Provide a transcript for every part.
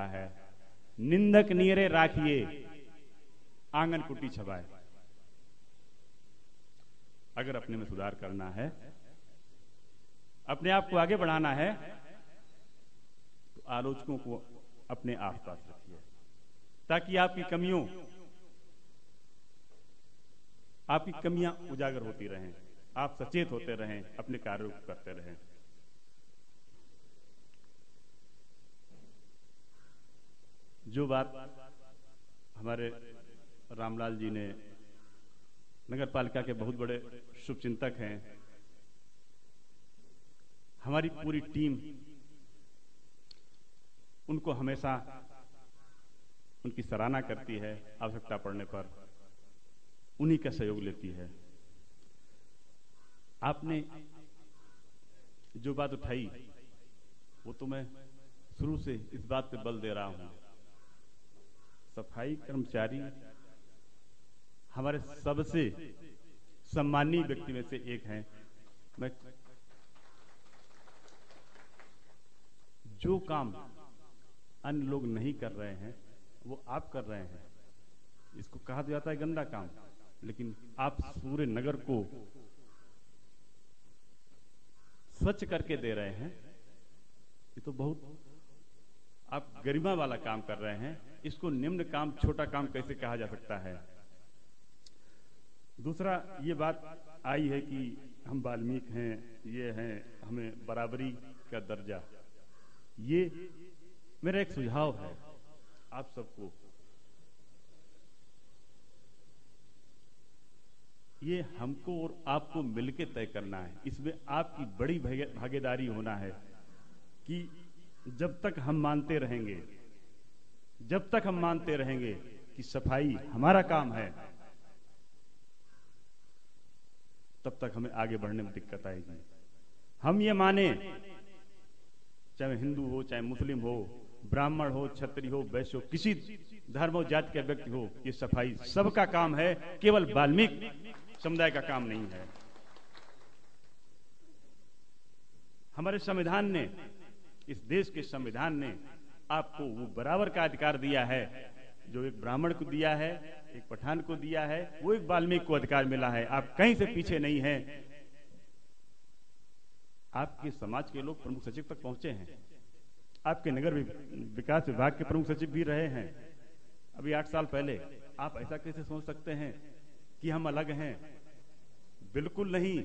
है। निंदक नीरे राखिए, आँगन कुटी छबाए। अगर अपने में सुधार करना है, अपने आप को आगे बढ़ाना है तो आलोचकों को अपने आसपास रखिए, ताकि आपकी कमियों, आपकी कमियाँ उजागर होती रहें, आप सचेत होते रहें, अपने कार्यों को करते रहें। जो बात हमारे रामलाल जी ने नगर पालिका के बहुत बड़े शुभचिंतक हैं, हमारी पूरी टीम उनको हमेशा उनकी सराहना करती है, आवश्यकता पड़ने पर उन्हीं का सहयोग लेती है। आपने जो बात उठाई, वो तो मैं शुरू से इस बात पे बल दे रहा हूँ। सफ़ाई कर्मचारी हमारे सबसे सम्मानीय व्यक्ति में से एक हैं। मैं जो काम अन्य लोग नहीं कर रहे हैं, वो आप कर रहे हैं। इसको कहा जाता है गंदा काम, लेकिन आप पूरे नगर को स्वच्छ करके दे रहे हैं, ये तो बहुत आप गरिमा वाला काम कर रहे हैं, इसको निम्न काम, छोटा काम कैसे कहा जा सकता है? दूसरा, ये बात आई है कि हम वाल्मीकि हैं, ये हैं हमें बराबरी का दर्जा। ये मेरा एक सुझाव है आप सबको। ये हमको और आपको मिलकर तय करना है। इसमें आपकी बड़ी भागीदारी होना है कि जब तक हम मानते रहेंगे, जब तक हम मानते रहेंगे कि सफ़ाई हमारा काम है, तब तक हमें आगे बढ़ने में दिक्कत आएगी। हम ये माने, चाहे हिंदू हो, चाहे मुस्लिम हो, ब्राह्मण हो छत्री हो, वैश्य हो, किसी धर्म और जाति का व्यक्ति हो, ये सफ़ाई सबका काम है, केवल वाल्मीकि समुदाय का काम नहीं है। हमारे संविधान ने इस देश के संविधान ने आपको वो बराबर का अधिकार दिया है, जो एक ब्राह्मण को दिया है, एक पठान को दिया है, वो एक वाल्मीकि को अधिकार मिला है। आप कहीं से पीछे नहीं हैं। आपके समाज के लोग प्रमुख सचिव तक पहुँचे हैं। आपके नगर विकास विभाग के प्रमुख सचिव भी रहे हैं। अभी आठ साल पहले आप ऐसा कैसे सोच सकते हैं कि हम अलग हैं? बिल्कुल नहीं।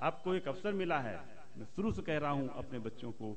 आपको एक अवसर मिला है। मैं शुरू से कह रहा हूँ अपने बच्चों को